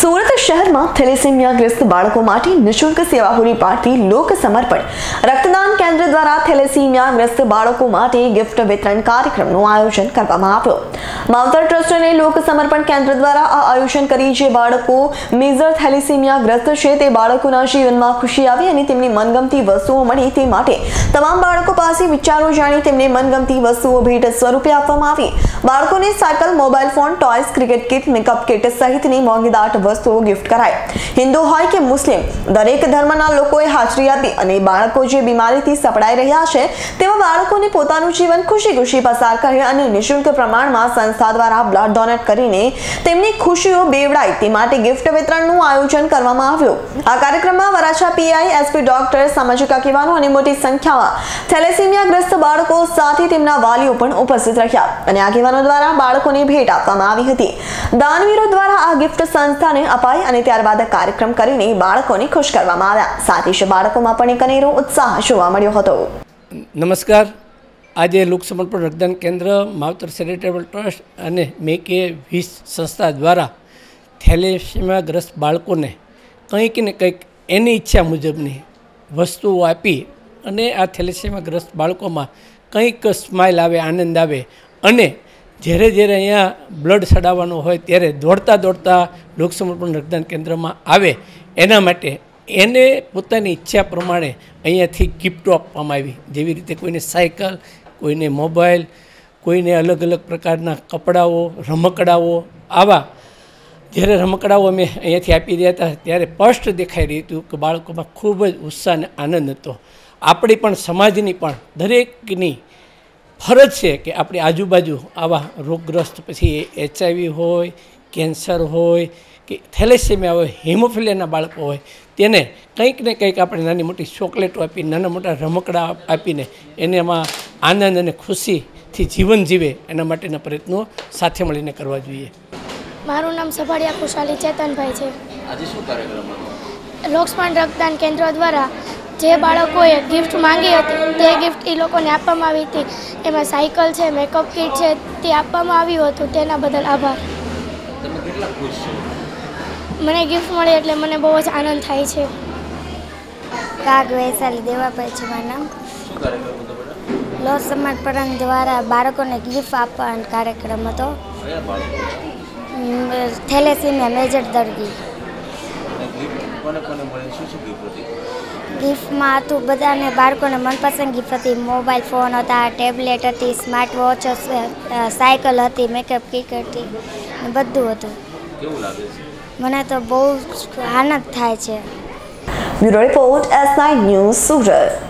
સુરત શહેરમાં થેલેસેમિયાગ્રસ્ત બાળકો માટે નિઃશુલ્ક સેવા પૂરી પાડતી લોક સમર્પણ રક્તદાન દ્વારા થેલેસીમિયાગ્રસ્ત બાળકો માટે ગિફ્ટ વિતરણ કાર્યક્રમનું આયોજન કરવામાં આવ્યું. માવતર ટ્રસ્ટ લોક સમર્પણ કેન્દ્ર દ્વારા આ આયોજન કરી જે બાળકો મેજર થેલેસીમિયાગ્રસ્ત છે તે બાળકોના જીવનમાં ખુશી આવે અને તેમની મનગમતી વસ્તુઓ મળે તે માટે તમામ બાળકો પાસે વિચારો જાણી તેમને મનગમતી વસ્તુઓ ભેટ સ્વરૂપે આપવામાં આવી. બાળકોને cycle, mobile phone, toys, cricket kit, makeup kit સહિતની મોંઘીદાટ વસ્તુઓ ગિફ્ટ કરાય. હિન્દુ હોય કે મુસ્લિમ, દરેક ધર્મના લોકોએ હાજરી આપી અને બાળકો જે બીમારીથી સપડાઈ રહ્યા છે. તેવા બાળકોને પોતાનું જીવન ખુશી ખુશી પસાર કરે અને નિઃશુલ્ક પ્રમાણમાં સંસ્થા દ્વારા બ્લડ ડોનેટ કરીને તેમની ખુશીઓ બેવડાય તે માટે ગિફ્ટ વિતરણનું આયોજન કરવામાં આવ્યું. આ કાર્યક્રમમાં વરાછા પીઆઈ એસપી ડોક્ટર સામાજિક આગેવાનો અને મોટી સંખ્યામાં થેલેસીમિયાગ્રસ્ત બાળકો સાથે તેમના વાલીઓ પણ ઉપસ્થિત રહ્યા અને આગેવાનો દ્વારા બાળકોને ભેટ આપવામાં આવી હતી. દાનવીરો દ્વારા આ ગિફ્ટ સંસ્થાને અપાઈ અને ત્યારબાદ કાર્યક્રમ કરીને બાળકોને ખુશ કરવામાં આવ્યા. સાથે જ બાળકોમાં પણ એક અનેરો ઉત્સાહ જોવા મળ્યો હતો. નમસ્કાર. આજે લોકસમર્પણ રક્તદાન કેન્દ્ર, માવતર ચેરિટેબલ ટ્રસ્ટ અને મેકે વીસ સંસ્થા દ્વારા થેલેસીમાગ્રસ્ત બાળકોને કંઈક ને કંઈક એની ઈચ્છા મુજબની વસ્તુઓ આપી અને આ થેલેસીમાગ્રસ્ત બાળકોમાં કંઈક સ્માઇલ આવે, આનંદ આવે અને જ્યારે જ્યારે અહીંયા બ્લડ ચડાવવાનું હોય ત્યારે દોડતા દોડતા લોકસમર્પણ રક્તદાન કેન્દ્રમાં આવે. એના માટે એને પોતાની ઈચ્છા પ્રમાણે અહીંયાથી ગિફ્ટો આપવામાં આવી. જેવી રીતે કોઈને સાયકલ, કોઈને મોબાઈલ, કોઈને અલગ અલગ પ્રકારના કપડાઓ, રમકડાઓ, આવા. જ્યારે રમકડાઓ અમે અહીંયાથી આપી રહ્યા હતા, ત્યારે સ્પષ્ટ દેખાઈ રહ્યું હતું કે બાળકોમાં ખૂબ જ ઉત્સાહ અને આનંદ હતો. આપણી પણ સમાજની પણ દરેકની ફરજ છે કે આપણી આજુબાજુ આવા રોગગ્રસ્ત પછી એચઆઈવી હોય, કેન્સર હોય, કે થેલેસેમિયા હોય, હિમોફિલિયાના બાળકો હોય તેને કંઈક ને કંઈક આપણે નાની મોટી ચોકલેટો આપી નાના મોટા રમકડા આપીને એને એમાં આનંદ અને ખુશીથી જીવન જીવે એના માટેના પ્રયત્નો સાથે મળીને કરવા જોઈએ. મારું નામ સભાડિયા ખુશાલી ચેતનભાઈ છે. આજે શું કાર્યક્રમ હતો? લોકસ્માન રક્તદાન કેન્દ્ર દ્વારા જે બાળકોએ ગિફ્ટ માંગી હતી તે ગિફ્ટ એ લોકોને આપવામાં આવી હતી. એમાં સાયકલ છે મેકઅપ કિટ છે તે આપવામાં આવ્યું હતું. તેના બદલ આભાર. તમે કેટલા ખુશ છો? મને ગિફ્ટ મળી એટલે મને બહુ જ આનંદ થાય છે. કાગ વૈશાલી દેવાભાઈ છે મારું નામ. લો સમાજ સમર્પણ દ્વારા બાળકોને ગિફ્ટ આપવાનો કાર્યક્રમ હતો. થેલેસીમિયા મેજર દર્દી. અને ગિફ્ટ કોને કોને મળે? શું શું ગિફ્ટ હતી? ગિફ્ટમાં હતું બધાને બાળકોને મનપસંદ ગિફ્ટ હતી. મોબાઈલ ફોન હતા ટેબ્લેટ હતી સ્માર્ટ વોચ સાયકલ હતી મેકઅપ કિટ હતી બધું હતું. કેવું લાગે છે? મને તો બહુ આનંદ થાય છે. Bureau report S nine news Surat.